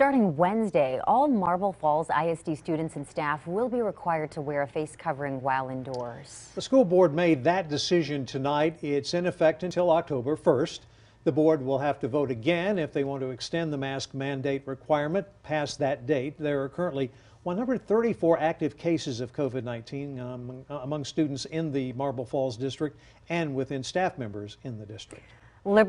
Starting Wednesday, all Marble Falls ISD students and staff will be required to wear a face covering while indoors. The school board made that decision tonight. It's in effect until October 1st. The board will have to vote again if they want to extend the mask mandate requirement past that date. There are currently 134 active cases of COVID-19 um, among students in the Marble Falls district and within staff members in the district. Liber